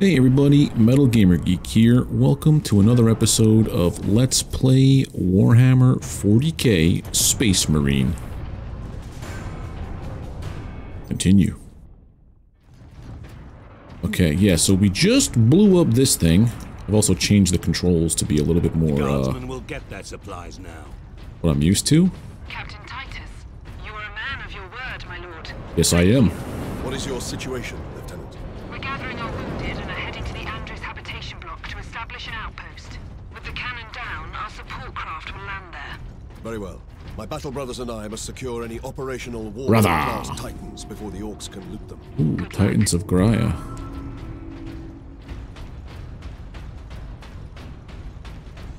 Hey everybody, Metal Gamer Geek here. Welcome to another episode of Let's Play Warhammer 40k Space Marine. Continue. Okay, yeah, so we just blew up this thing. I've also changed the controls to be a little bit more, uh, will get their supplies now. what I'm used to. Captain Titus, you are a man of your word, my lord. Yes, I am. What is your situation, our craft will land there. Very well. My battle brothers and I must secure any operational war class titans before the orcs can loot them. Ooh, Titans of Graia.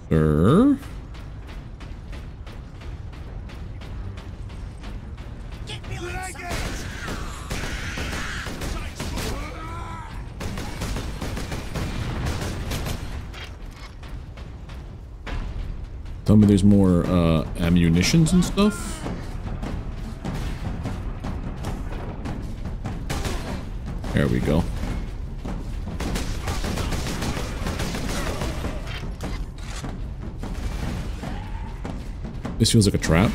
Sir? Tell me there's more uh, ammunitions and stuff. There we go. This feels like a trap.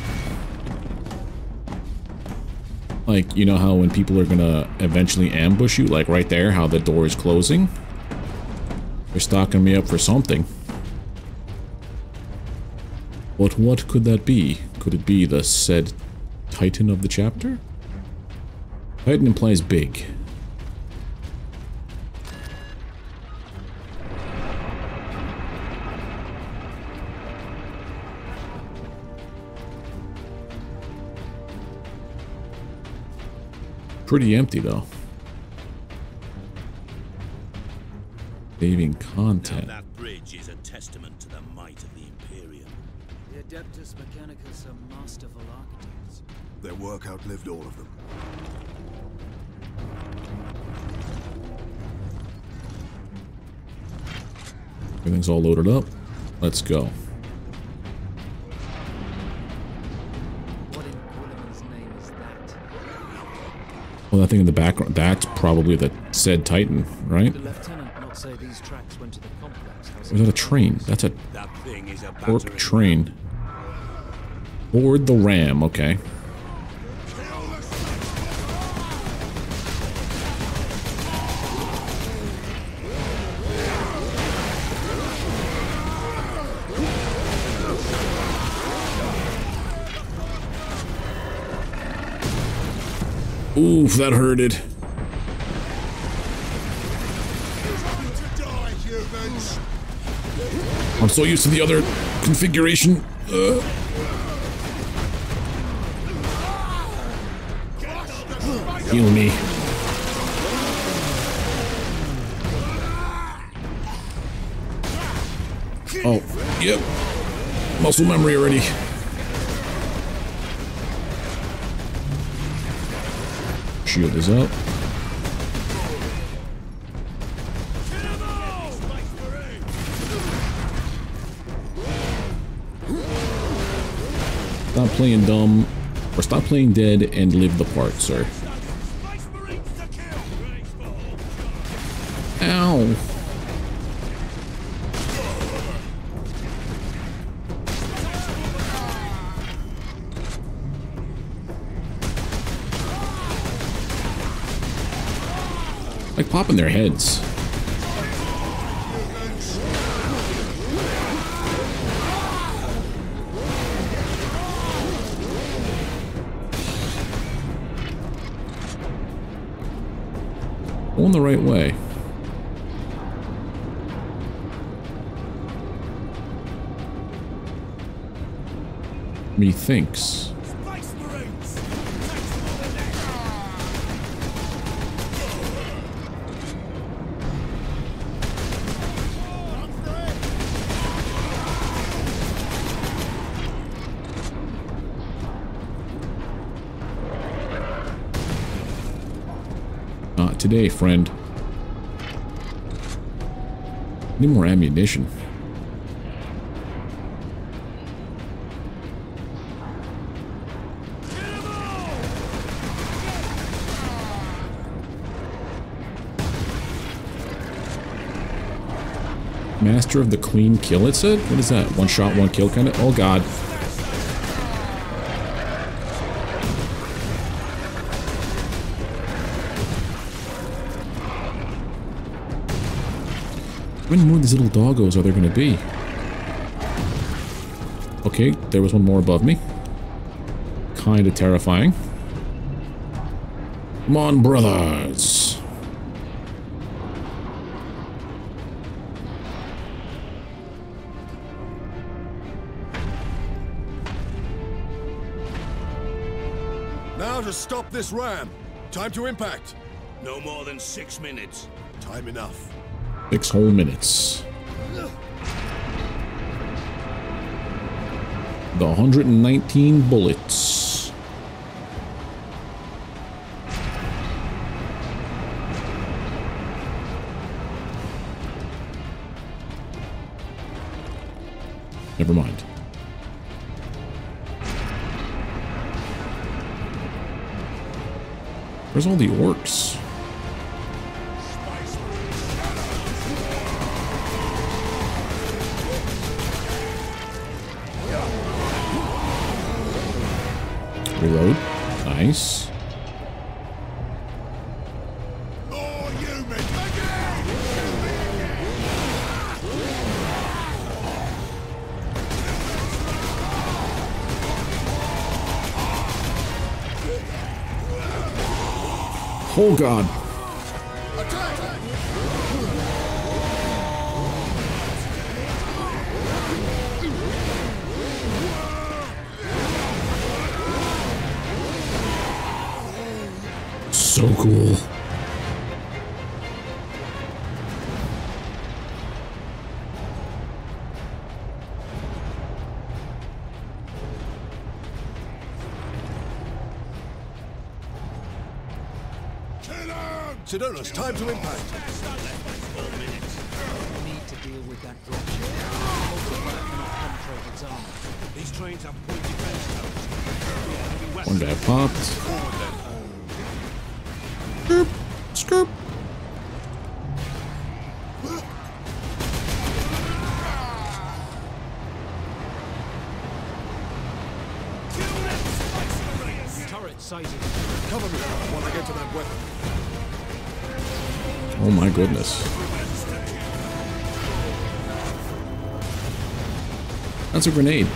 Like, you know how when people are gonna eventually ambush you, like right there, how the door is closing? They're stocking me up for something. But what could that be? Could it be the said Titan of the chapter? Titan implies big. Pretty empty though. Saving content. That bridge is a testament to the might of the. The Adeptus Mechanicus are masterful architects. Their work outlived all of them. Everything's all loaded up. Let's go. What in Guilliman's name is that? Well, that thing in the background, that's probably the said Titan, right? The lieutenant not say these tracks went to the complex. Is that a train? That's a That thing is a orc battering train. Board the ram, okay. Oof, that hurted. I'm so used to the other configuration. Uh. Heal me. Oh, yep. Muscle memory already. Shield is up. Stop playing dumb, or stop playing dead and live the part, sir. Like popping their heads. Going the right way. Methinks. Today, friend. Need more ammunition. Master of the Queen kill, it said? What is that? One shot, one kill kind of? Oh god. Many more of these little doggos are there going to be? Okay, there was one more above me. Kind of terrifying. Come on, brothers. Now to stop this ram. Time to impact. No more than six minutes. Time enough. Six whole minutes. The 119 bullets. Never mind. Where's all the orcs? God. Sidonus, time to impact. We need to deal with that dropship. Multiplier cannot penetrate its armor. These trains have point defense codes. One guy popped. Goodness. That's a grenade.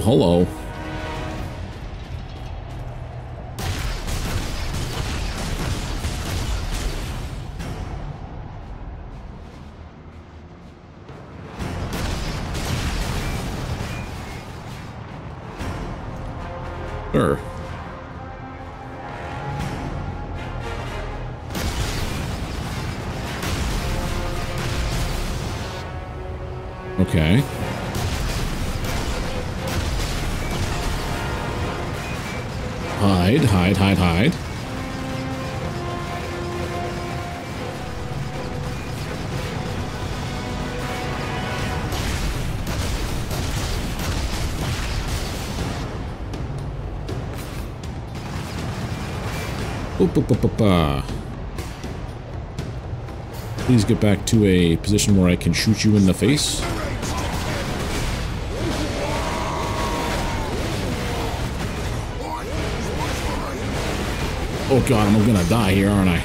Hello. Hide, hide, hide, hide. Oop, oop, oop, ah. Please get back to a position where I can shoot you in the face. Oh god, I'm gonna die here, aren't I?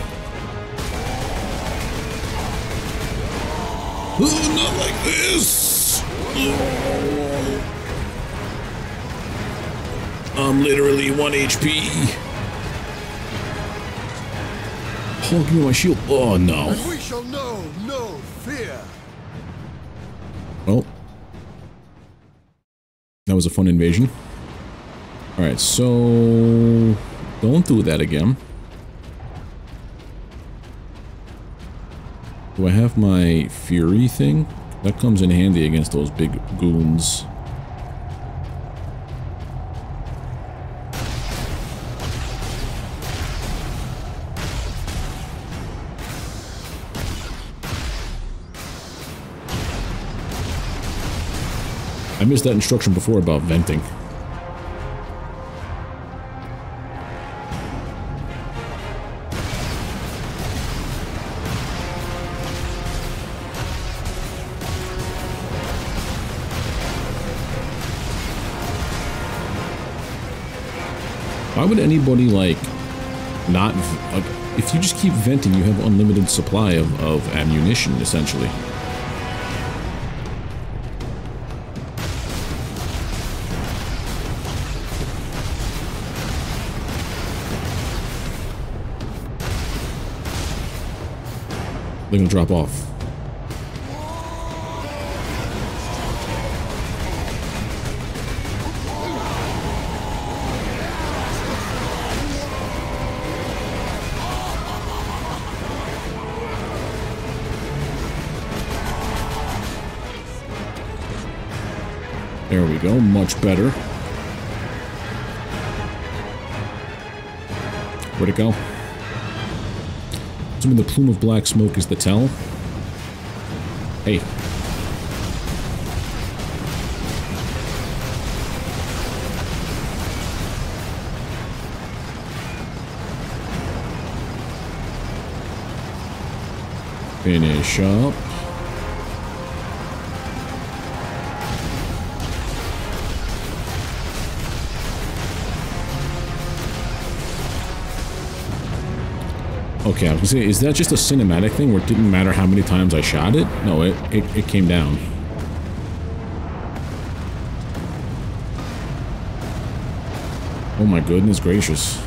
Oh, not like this! Oh. I'm literally 1 HP. Oh, give me my shield. Oh, no. And we shall know no fear. Well, that was a fun invasion. Alright, so... Don't do that again. Do I have my Fury thing? That comes in handy against those big goons. I missed that instruction before about venting. Why would anybody like not like if you just keep venting, you have unlimited supply of, of ammunition essentially. They're gonna drop off. There we go, much better. Where'd it go? Assuming the plume of black smoke is the tell. Hey. Finish up. Okay, I was gonna say, is that just a cinematic thing where it didn't matter how many times I shot it? No, it, it, it came down. Oh my goodness gracious.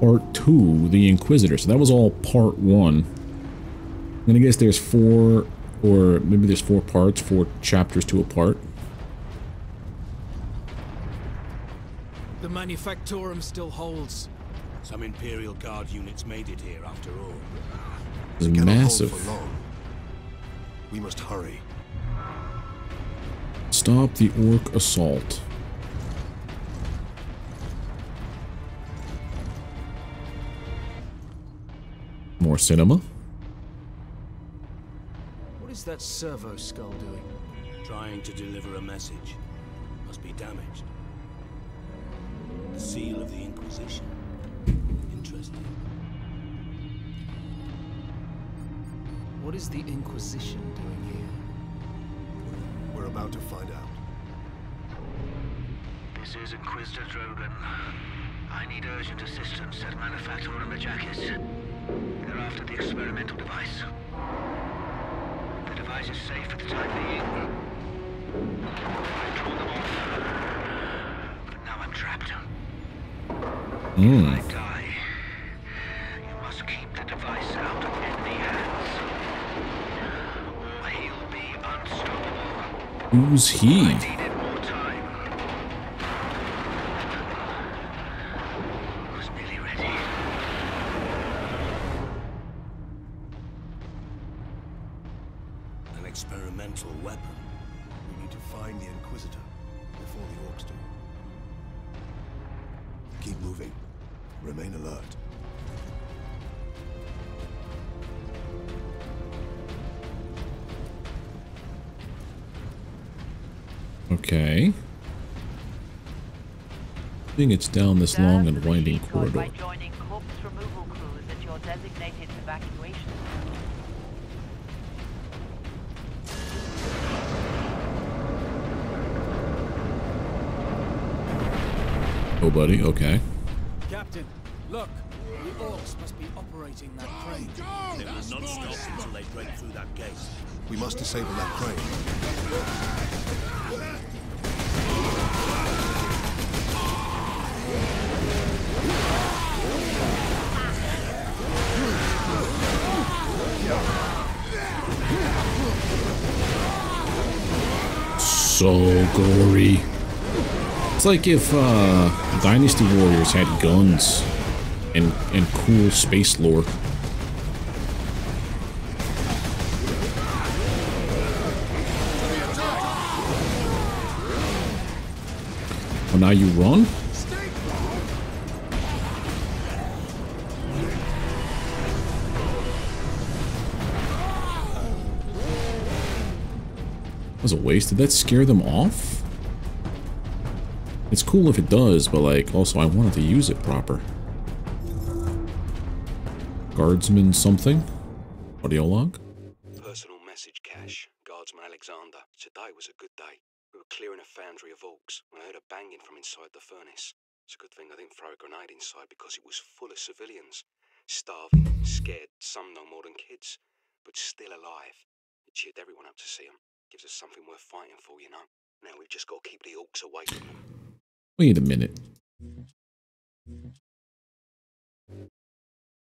Part 2, The Inquisitor. So that was all part 1. I'm gonna guess there's four or maybe there's four parts, four chapters to a part. The Manufactorum still holds. Some Imperial Guard units made it here after all. It's Cannot massive. hold for long. We must hurry. Stop the orc assault. More cinema. What is that servo skull doing? Trying to deliver a message. Must be damaged. The seal of the Inquisition. Interesting. What is the Inquisition doing here? We're about to find out. This is Inquisitor Drogan. I need urgent assistance at Manufactorum the Jackets. They're after the experimental device. Is safe for the time being. Drawn them off. But now I'm trapped. If I die, you must keep the device out of enemy hands. Or he'll be unstoppable. Who's he? Okay. I think it's down this long and winding corridor. By joining corpse removal crews at your designated evacuation. Oh, buddy. Okay. Captain, look. The orcs must be operating that crane. They will not stop until they break through that gate. We must disable that crane. So gory. It's like if uh, Dynasty Warriors had guns and, and cool space lore. Now you run? That was a waste. Did that scare them off? It's cool if it does, but like, also I wanted to use it proper. Guardsman something? Audio log? Personal message cache. Guardsman Alexander. Today was a good day. We were clearing a foundry of orcs when I heard a banging from inside the furnace. It's a good thing I didn't throw a grenade inside because it was full of civilians. Starving, scared, some no more than kids, but still alive. It cheered everyone up to see them. Gives us something worth fighting for, you know? Now we've just got to keep the orcs away from them. Wait a minute.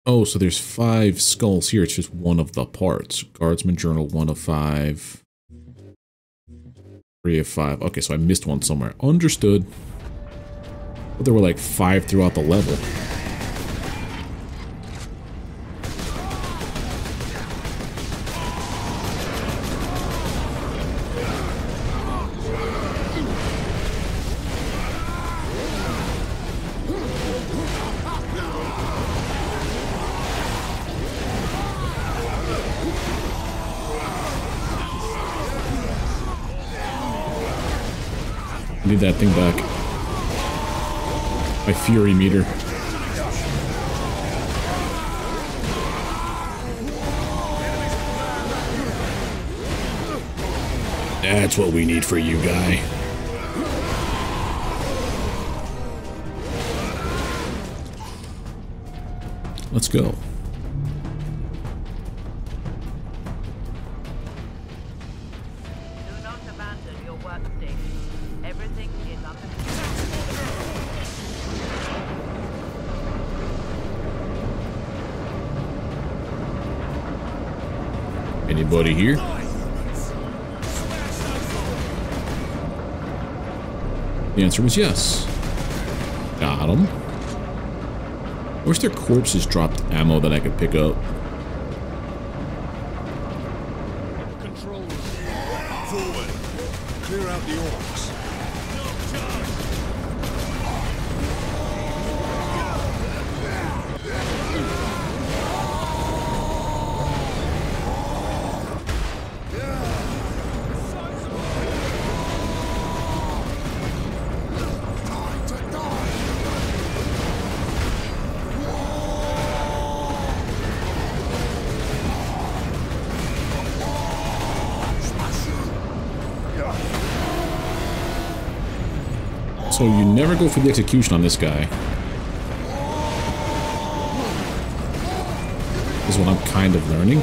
Oh, so there's five skulls here. It's just one of the parts. Guardsman Journal, one of five. Three of five. Okay, so I missed one somewhere. Understood. But there were like five throughout the level. Need that thing back. My fury meter. That's what we need for you, guy. Let's go. Here? The answer was yes. Got him. I wish their corpses dropped ammo that I could pick up. Control. Forward. Clear out the orcs. So you never go for the execution on this guy. This Is what I'm kind of learning.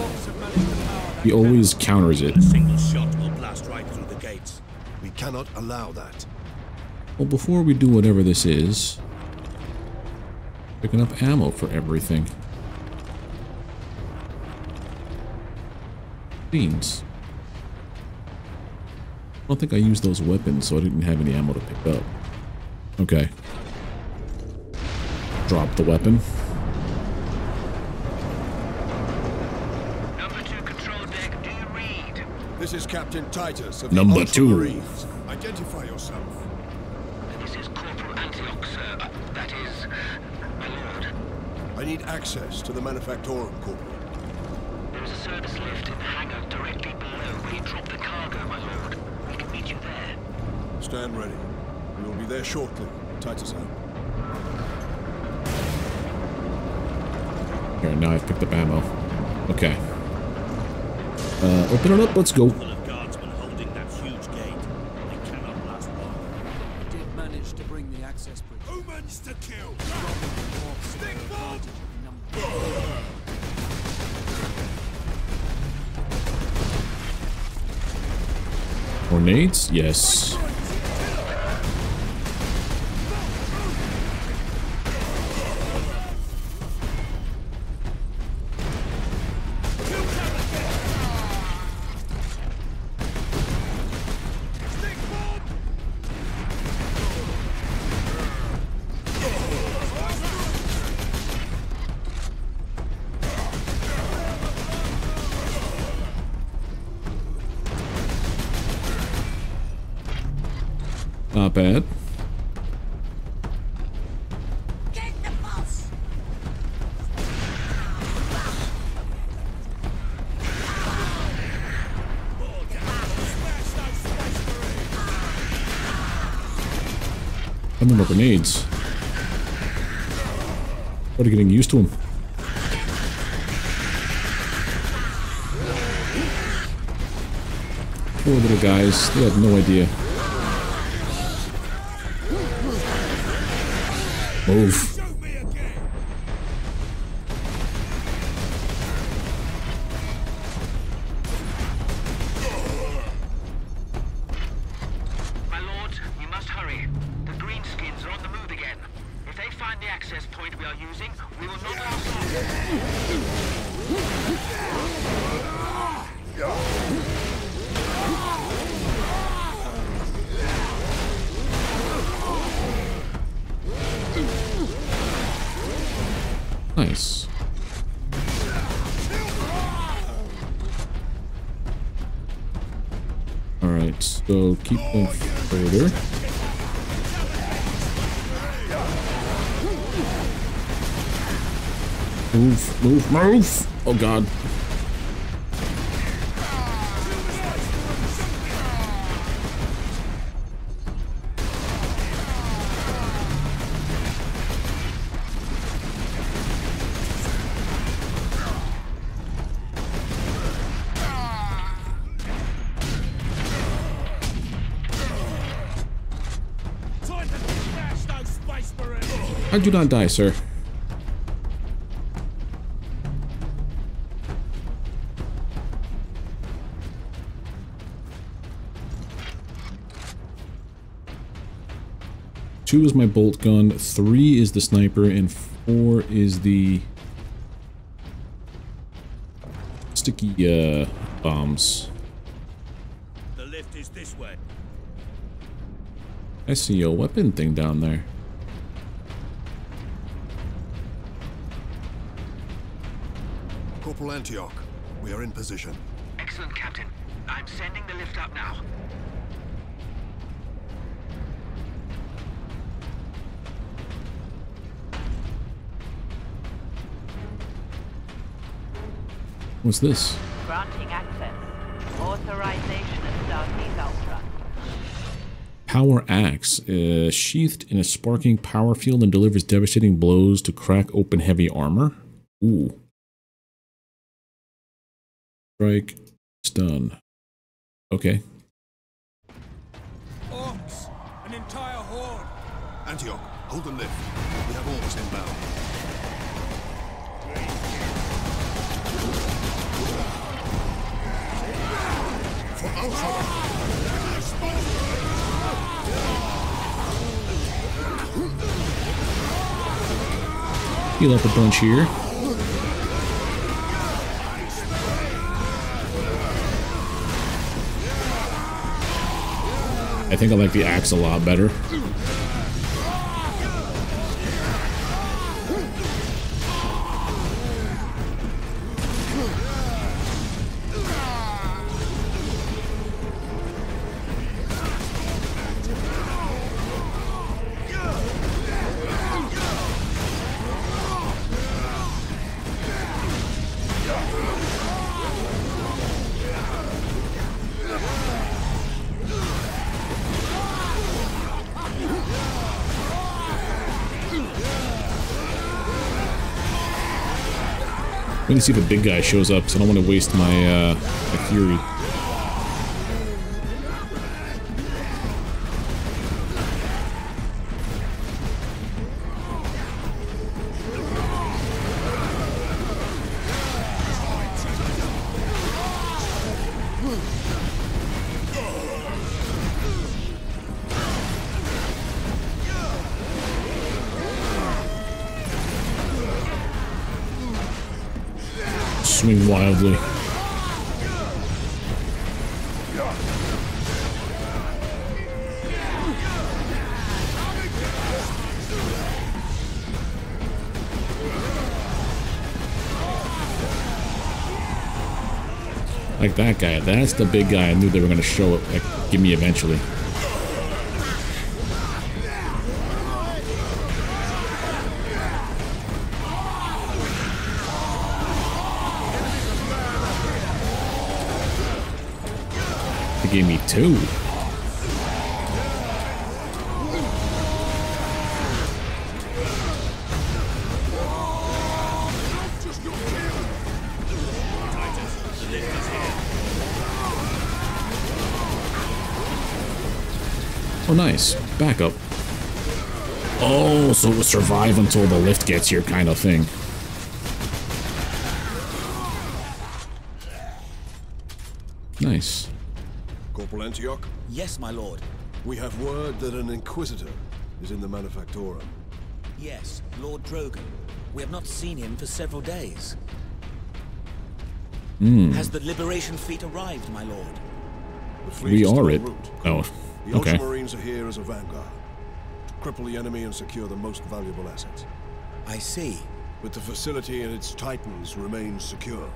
He always counters it. A single shot will blast right through the gates. We cannot allow that. Well, before we do whatever this is, picking up ammo for everything. Beans. I don't think I used those weapons, so I didn't have any ammo to pick up. Okay. Drop the weapon. Number two control deck, do you read? This is Captain Titus of Number the two. Ultramarines. Identify yourself. This is Corporal Antioch, sir. Uh, that is, my lord. I need access to the Manufactorum, Corporal. There is a service lift in the hangar directly below where you drop the cargo, my lord. We can meet you there. Stand ready. We will be there shortly. Titus out. Here, now I've picked up ammo. Okay. Uh, open it up, let's go. Full of grenades. Started getting used to them. Poor little guys, they had no idea. Move. So keep going further. Move, move, move! Oh god. How'd you not die, sir? Two is my bolt gun, three is the sniper, and four is the sticky uh, bombs. The lift is this way. I see a weapon thing down there. Antioch, we are in position. Excellent, Captain. I'm sending the lift up now. What's this? Granting access. Authorization of Stargaze Ultra. Power Axe, uh, sheathed in a sparking power field and delivers devastating blows to crack open heavy armor. Ooh. Strike, stun. Okay. Orcs! An entire horde! Antioch, hold the lift. We have orcs inbound. For Alpha! Heal up a bunch here. I think I like the axe a lot better. Let me see if a big guy shows up, so I don't want to waste my, uh, my fury. Swing wildly. Like that guy. That's the big guy I knew they were going to show it, like, give me eventually. Gave me two. Oh, nice. Backup. Oh, so we'll survive until the lift gets here kind of thing. Nice. Corporal Antioch, Yes, my lord. we have word that an Inquisitor is in the Manufactorum. Yes, Lord Drogan. We have not seen him for several days. Hmm. Has the Liberation Fleet arrived, my lord? The fleet We are it. route. Oh, The okay. Ultramarines are here as a vanguard to cripple the enemy and secure the most valuable assets. I see. But the facility and its titans remain secure.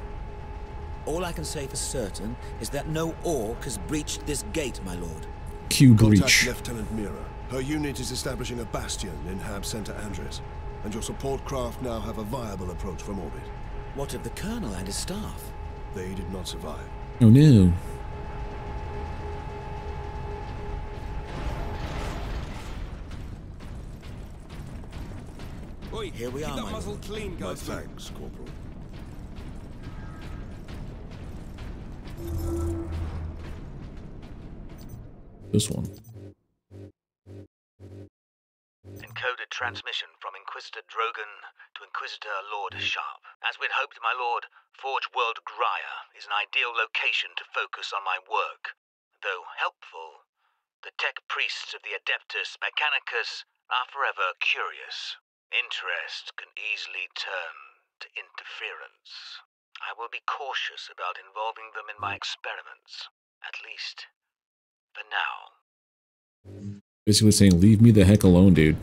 All I can say for certain is that no orc has breached this gate, my lord. Q Contact breach. Lieutenant Mira. Her unit is establishing a bastion in Hab Center Andres, and your support craft now have a viable approach from orbit. What of the colonel and his staff? They did not survive. Oh no. Here we are, my lord. clean, My thanks, Corporal. This one. Encoded transmission from Inquisitor Drogan to Inquisitor Lord Sharp. As we'd hoped, my lord, Forge World Graia is an ideal location to focus on my work. Though helpful, the tech priests of the Adeptus Mechanicus are forever curious. Interest can easily turn to interference. I will be cautious about involving them in my experiments, at least for now. Basically saying, leave me the heck alone, dude.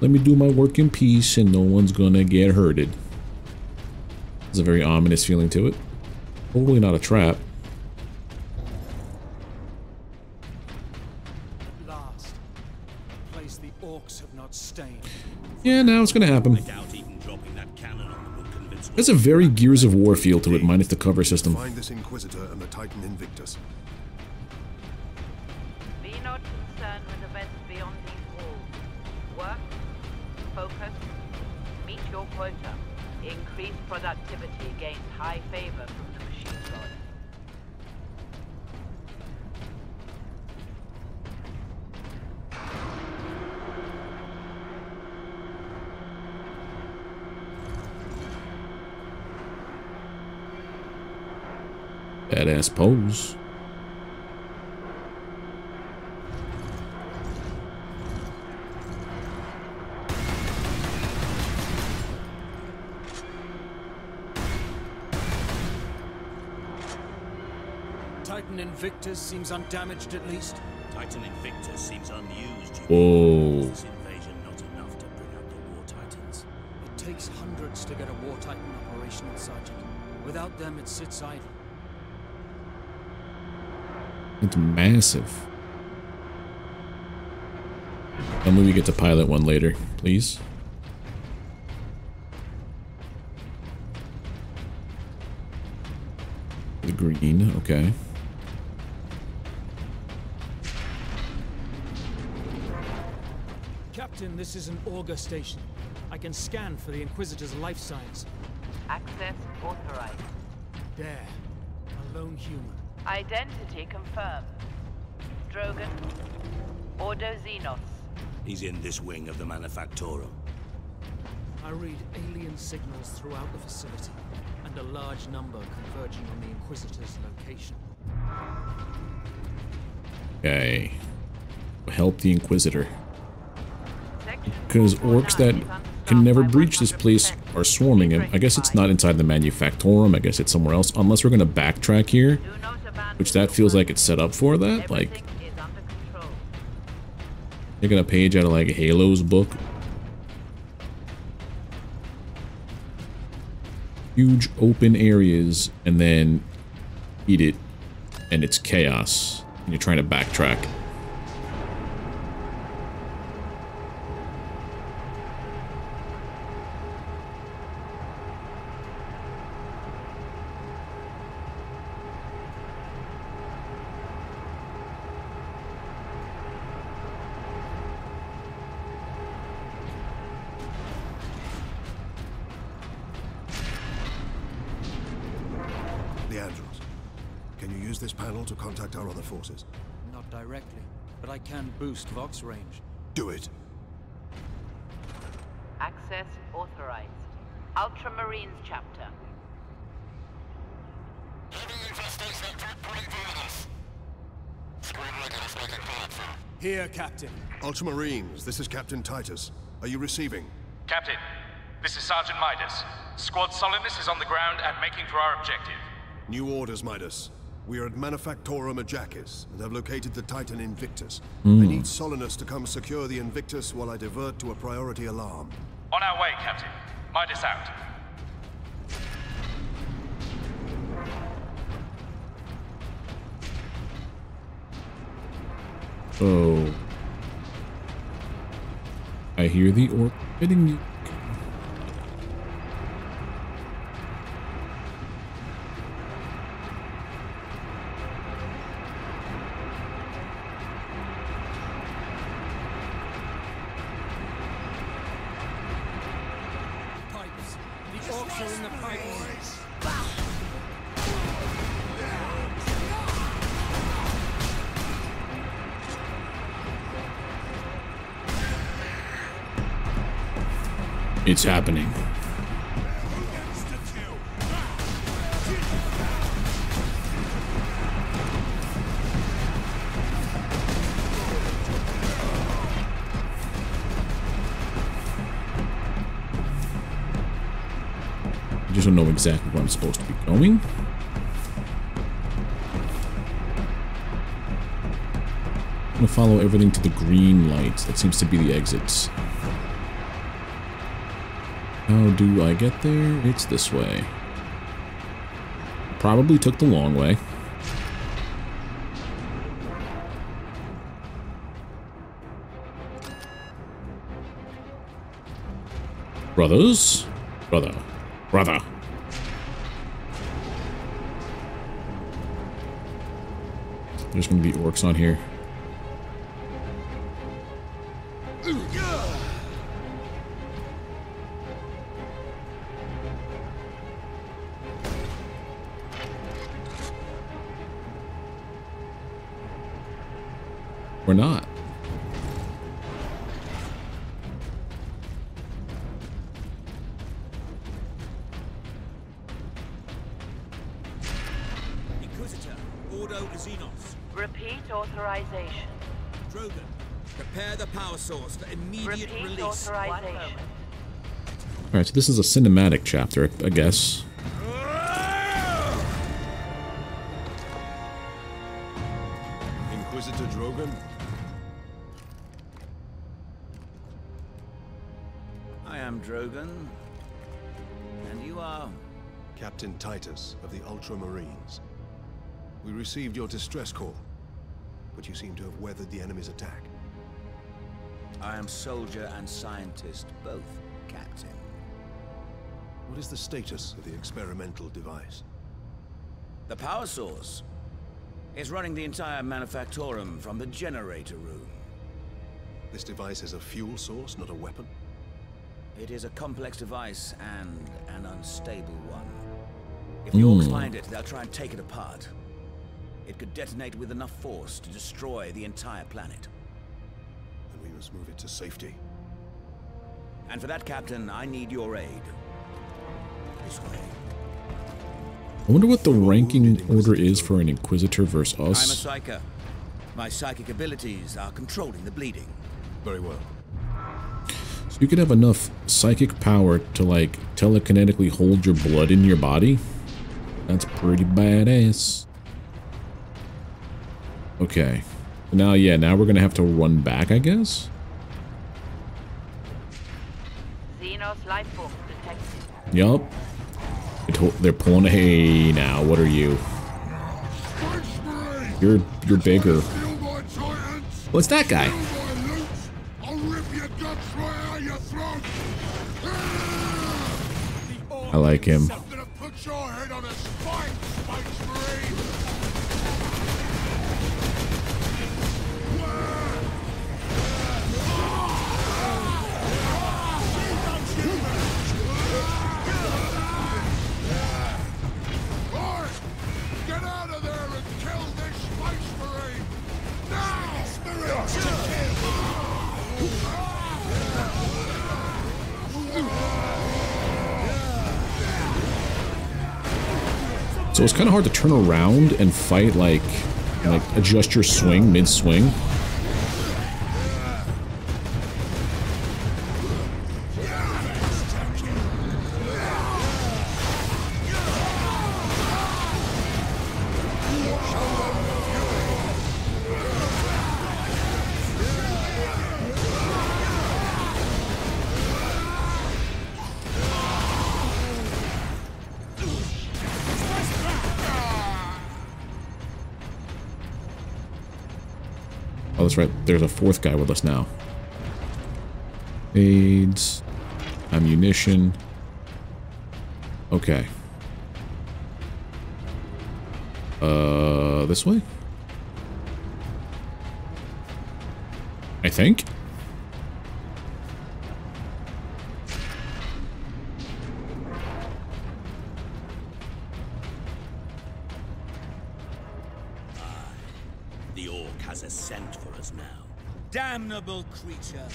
Let me do my work in peace and no one's gonna get hurted. There's a very ominous feeling to it. Totally not a trap. Yeah, now it's gonna happen. doubt even dropping that cannon on them would convince There's a very Gears of War feel to it, minus the cover system. Find this Inquisitor and the Titan Invictus. Be not concerned with events beyond these walls. Work, focus, meet your quota. Increase productivity gains high favor from the machine god. Badass pose. Titan Invictus seems undamaged at least. Titan Invictus seems unused. Whoa. This invasion not enough to bring out the War Titans? It takes hundreds to get a War Titan operational, Sergeant. Without them, it sits idle. It's massive. Tell me we get to pilot one later, please. The green, okay. Captain, this is an Augur station. I can scan for the Inquisitor's life signs. Access authorized. There. A lone human. Identity confirmed. Drogan. Ordo Xenos. He's in this wing of the Manufactorum. I read alien signals throughout the facility, and a large number converging on the Inquisitor's location. Okay. Help the Inquisitor. Because orcs that can never breach this place are swarming him. I guess it's not inside the Manufactorum. I guess it's somewhere else. Unless we're going to backtrack here. Which that feels like it's set up for that. Like, taking a page out of like Halo's book. Huge open areas and then eat it and it's chaos. And you're trying to backtrack. Leandros. Can you use this panel to contact our other forces? Not directly, but I can boost Vox range. Do it. Access authorized. Ultramarines chapter. Here, Captain. Ultramarines, this is Captain Titus. Are you receiving? Captain, this is Sergeant Midas. Squad Sidonus is on the ground and making for our objective. New orders, Midas. We are at Manufactorum Ajakis and have located the Titan Invictus. Hmm. I need Sidonus to come secure the Invictus while I divert to a priority alarm. On our way, Captain. Midas out. Oh. I hear the Ork hitting you. It's happening. I just don't know exactly where I'm supposed to be going. I'm gonna follow everything to the green lights. That seems to be the exits. Do I get there? It's this way. Probably took the long way. Brothers? Brother. Brother. There's gonna be Orks on here. Ordo Xenos. Repeat authorization. Drogan, prepare the power source for immediate Repeat release. authorization. Alright, so this is a cinematic chapter, I guess. Inquisitor Drogan? I am Drogan. And you are? Captain Titus of the Ultramarines. We received your distress call, but you seem to have weathered the enemy's attack. I am soldier and scientist, both, Captain. What is the status of the experimental device? The power source is running the entire Manufactorum from the generator room. This device is a fuel source, not a weapon? It is a complex device and an unstable one. If the Orks Hmm. find it, they'll try and take it apart. It could detonate with enough force to destroy the entire planet. Then we must move it to safety. And for that, Captain, I need your aid. This way. I wonder what the ranking order is for an Inquisitor versus us. I'm a us. psyker. My psychic abilities are controlling the bleeding. Very well. So you could have enough psychic power to, like, telekinetically hold your blood in your body? That's pretty badass. Okay. Now, yeah, now we're gonna have to run back, I guess? Xenos life forms detected. Yup. They to- They're pulling a hey now. What are you? You're you're bigger. What's that guy? I like him. So it's kind of hard to turn around and fight, like, like adjust your swing mid-swing. Right. There's a fourth guy with us now. AIDS. Ammunition. Okay. Uh, this way? I think? Has a scent for us now. Damnable creature!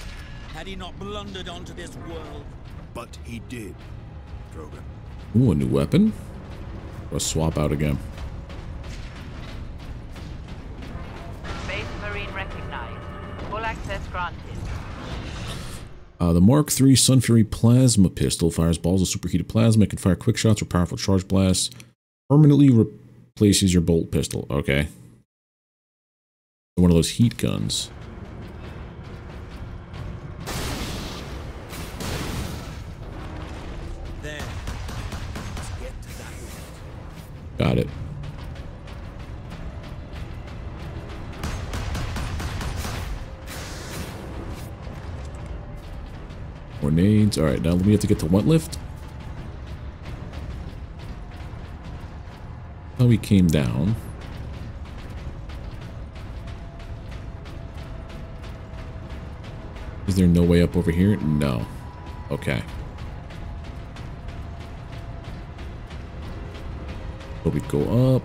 Had he not blundered onto this world? But he did, Drogan. Ooh, a new weapon? Or swap out again. Space Marine recognized. Full access granted. Uh, the Mark III Sun Fury Plasma Pistol fires balls of superheated plasma. It can fire quick shots or powerful charge blasts. Permanently replaces your bolt pistol. Okay. One of those heat guns. Got it. Grenades. Alright, now we have to get to what lift? How we came down. Is there no way up over here? No. Okay. So we go up.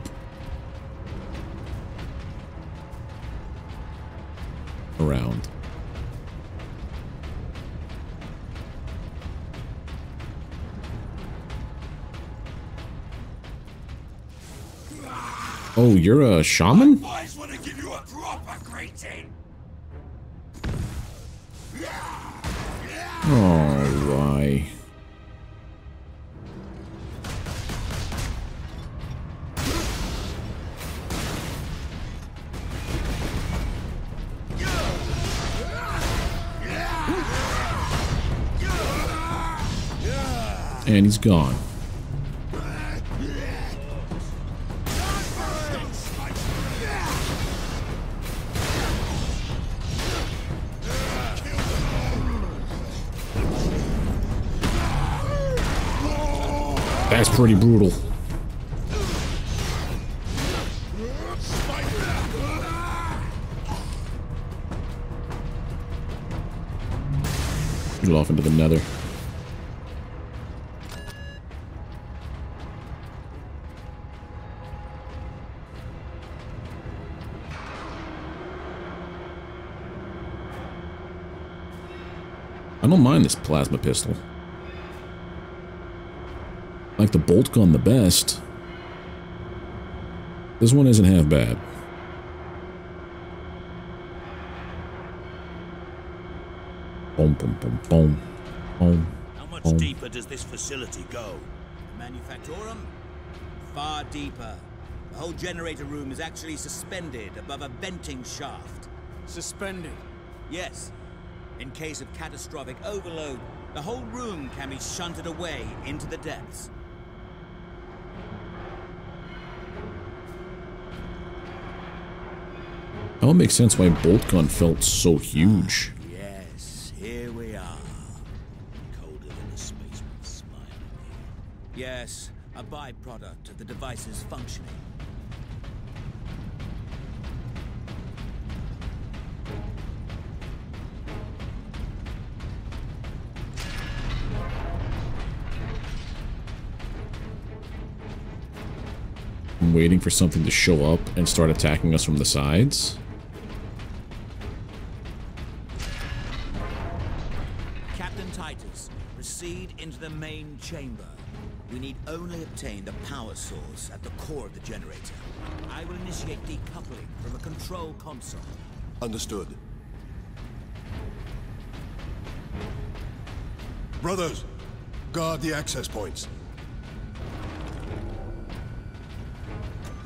Around. Oh, you're a shaman? Alright. And he's gone. Pretty brutal. Get off into the nether. I don't mind this plasma pistol. I like the bolt gun the best. This one isn't half bad. Boom, boom, boom, boom, boom. How much boom. deeper does this facility go? Manufactorum? Far deeper. The whole generator room is actually suspended above a venting shaft. Suspended. Yes. In case of catastrophic overload, the whole room can be shunted away into the depths. That would make sense why bolt gun felt so huge. Yes, here we are. Colder than a smile. Yes, a byproduct of the device's functioning. I'm waiting for something to show up and start attacking us from the sides. Only obtain the power source at the core of the generator. I will initiate decoupling from a control console. Understood. Brothers, guard the access points.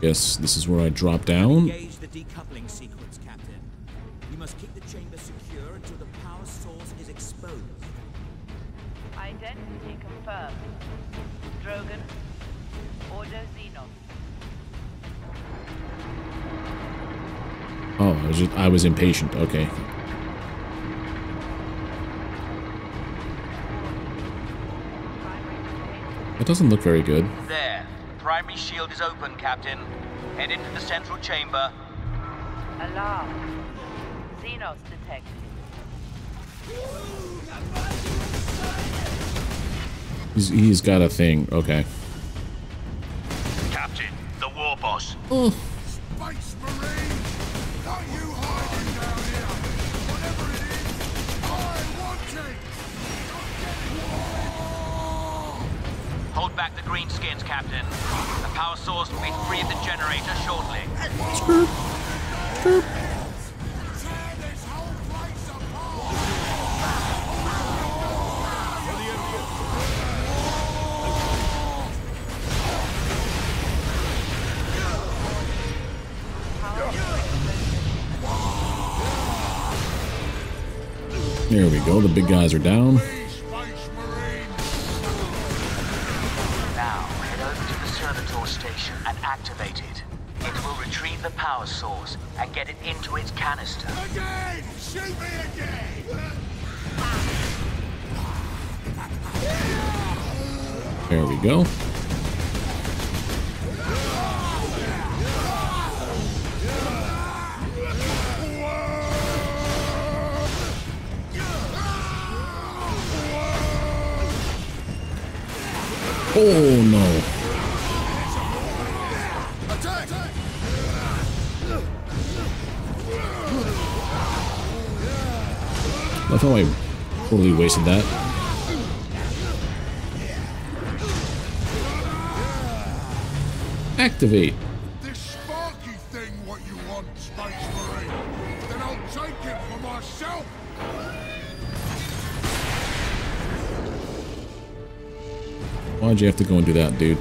Yes, this is where I drop down. Engage the decoupling sequence, Captain. You must keep the chamber secure until the power source is exposed. Identity confirmed. Drogan. Ordo Xenos. Oh, I was, just, I was impatient. Okay. That doesn't look very good. There. Primary shield is open, Captain. Head into the central chamber. Alarm. Xenos detected. He's, he's got a thing. Okay. War boss. Oh. Space Marine! Not you hiding down here! Whatever it is, I want it! Hold back the greenskins, Captain. The power source will be free of the generator shortly. There we go. The big guys are down. Now, head over to the servitor station and activate it. It will retrieve the power source and get it into its canister. Again! Shoot me again! There we go. This sparky thing what you want, Space Marine? Then I'll take it for myself! Why'd you have to go and do that, dude?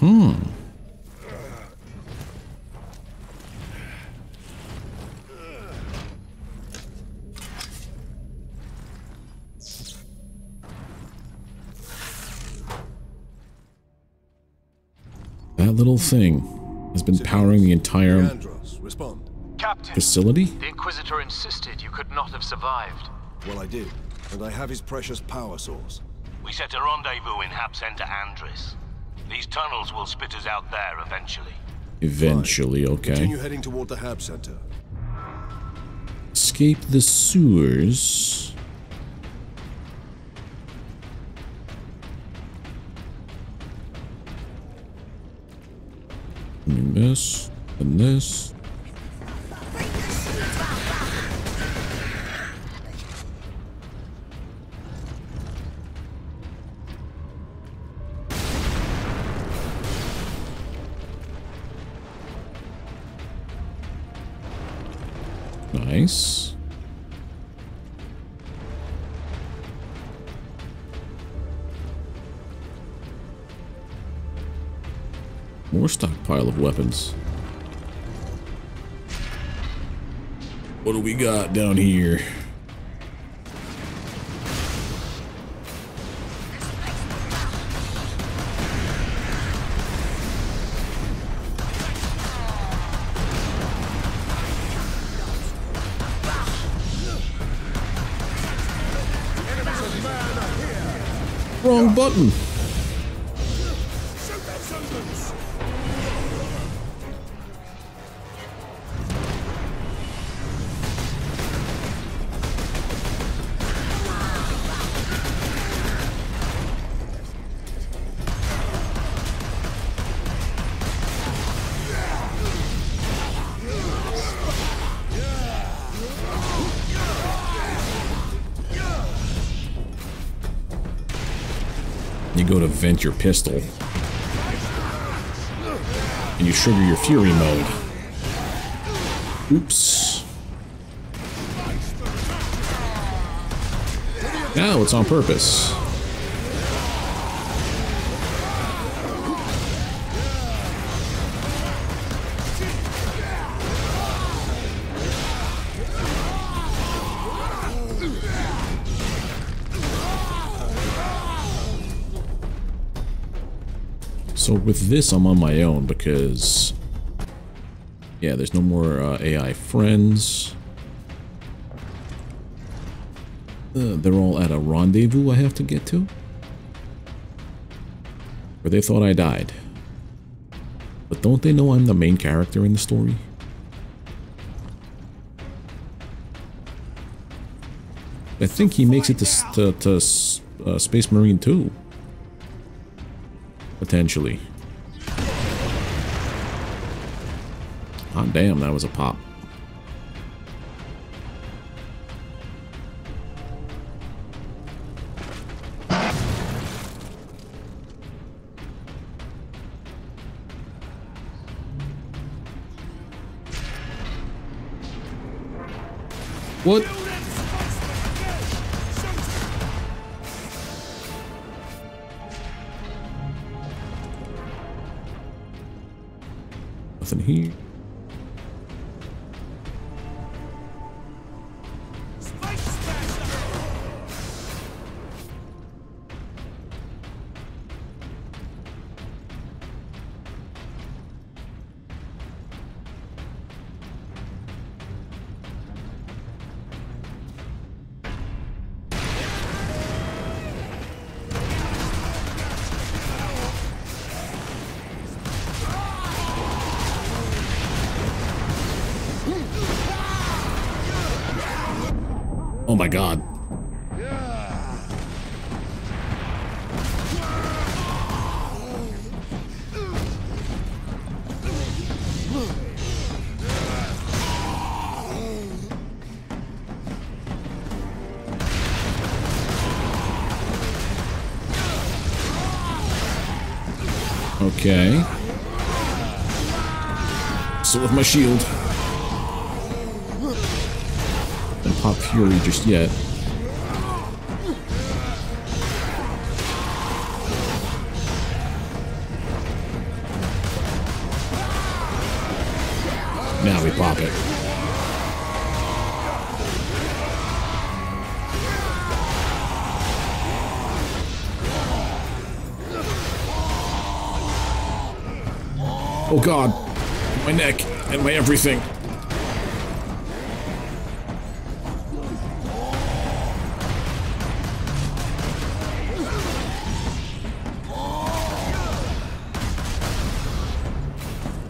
Hmm. That little thing has been powering the entire Andros. Captain, facility? the Inquisitor insisted you could not have survived. Well, I did, and I have his precious power source. We set a rendezvous in Hab Center Andres. These tunnels will spit us out there eventually. Eventually, okay. Continue heading toward the Hab Center. Escape the sewers. Doing this and this. Nice. More stockpile of weapons. What do we got down here? Wrong vent your pistol. And you trigger your fury mode. Oops. Now it's on purpose. So with this, I'm on my own because, yeah, there's no more uh, AI friends. Uh, they're all at a rendezvous I have to get to. Where they thought I died. But don't they know I'm the main character in the story? I think he makes it to, to, to uh, Space Marine 2. Potentially. Hot damn, that was a pop. Pop Fury just yet. Now we pop it. Oh god, my neck and my everything.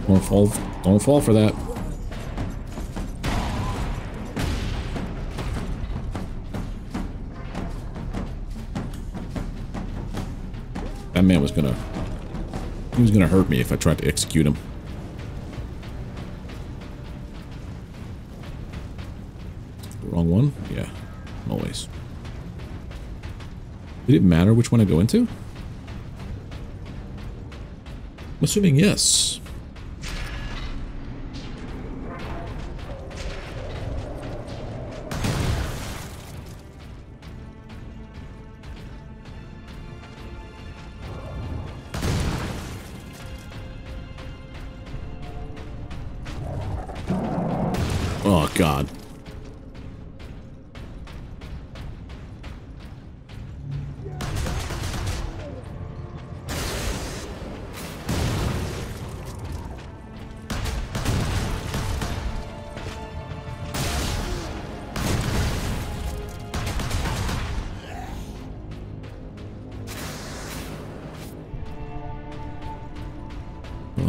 Don't fall, don't fall for that. That man was gonna, he was gonna hurt me if I tried to execute him. Wrong one? Yeah, always. Did it matter which one I go into? I'm assuming yes.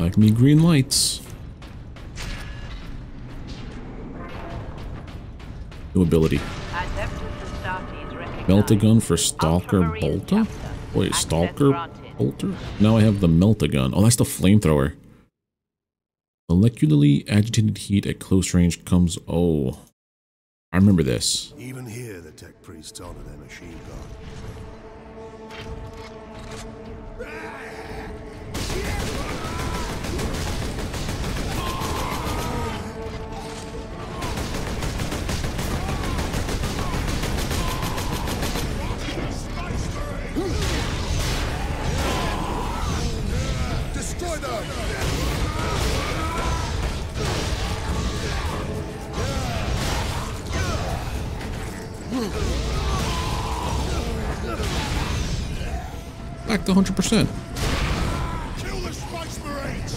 Like me green lights. New ability. Adeptus Meltagun for Stalker Ultramarine Bolter? Wait, Stalker granted. Bolter? Now I have the Meltagun. Oh, that's the flamethrower. Molecularly agitated heat at close range comes... Oh. I remember this. Even here, the tech priests honor their machine god. 100%. Kill the Space Marines!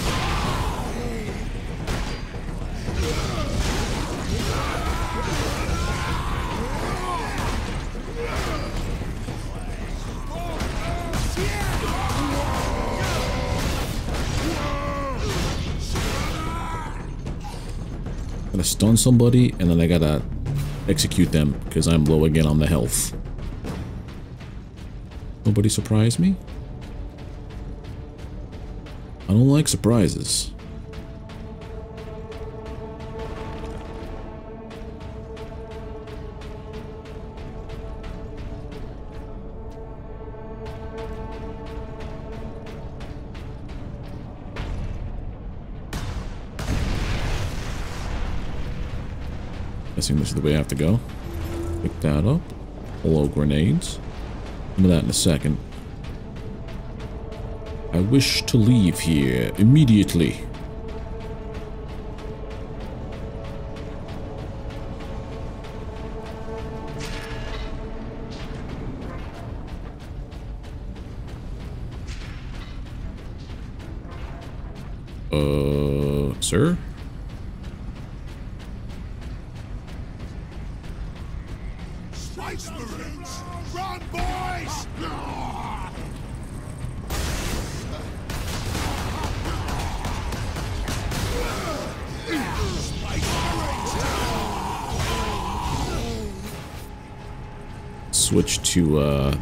Gotta stun somebody, and then I gotta execute them, because I'm low again on the health. Nobody surprised me? I don't like surprises. Guessing this is the way I have to go. Pick that up. Hello, grenades. Some of that in a second. Wish to leave here immediately.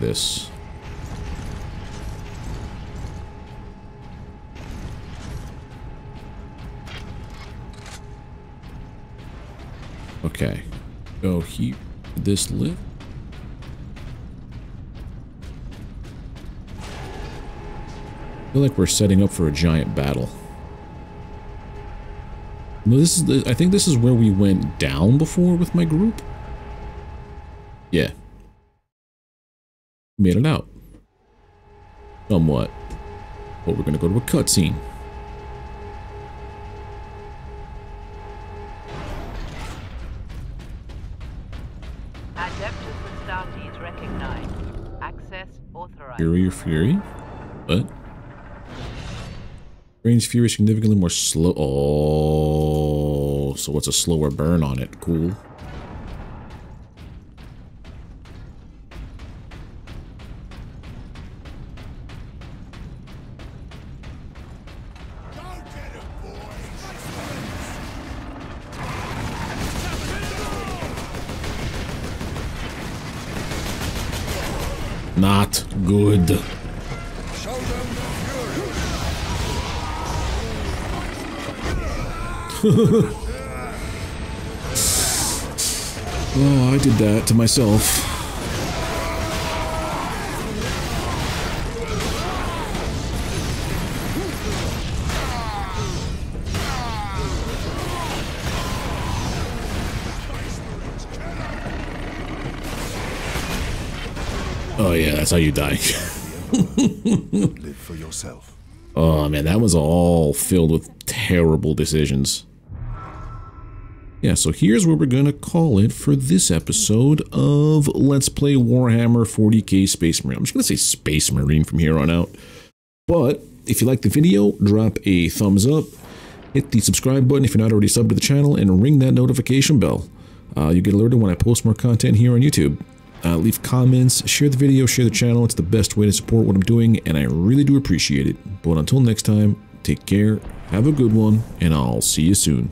This. Okay. Go heat this lit. I feel like we're setting up for a giant battle. No, this is the, I think this is where we went down before with my group. Yeah. Made it out. Somewhat. But we're gonna go to a cutscene. Adeptus Astartes recognized. Access authorized. Fury or Fury? What? Range Fury is significantly more slow. Oh, so what's a slower burn on it? Cool. Oh, I did that to myself. Oh yeah, that's how you die. Live for yourself. Oh man, that was all filled with terrible decisions. Yeah, so here's where we're gonna call it for this episode of Let's Play Warhammer 40k Space Marine. I'm just gonna say Space Marine from here on out. But if you like the video, drop a thumbs up, hit the subscribe button if you're not already subbed to the channel, and ring that notification bell. Uh, you get alerted when I post more content here on YouTube. Uh, leave comments, share the video, share the channel. It's the best way to support what I'm doing, and I really do appreciate it. But until next time, take care, have a good one, and I'll see you soon.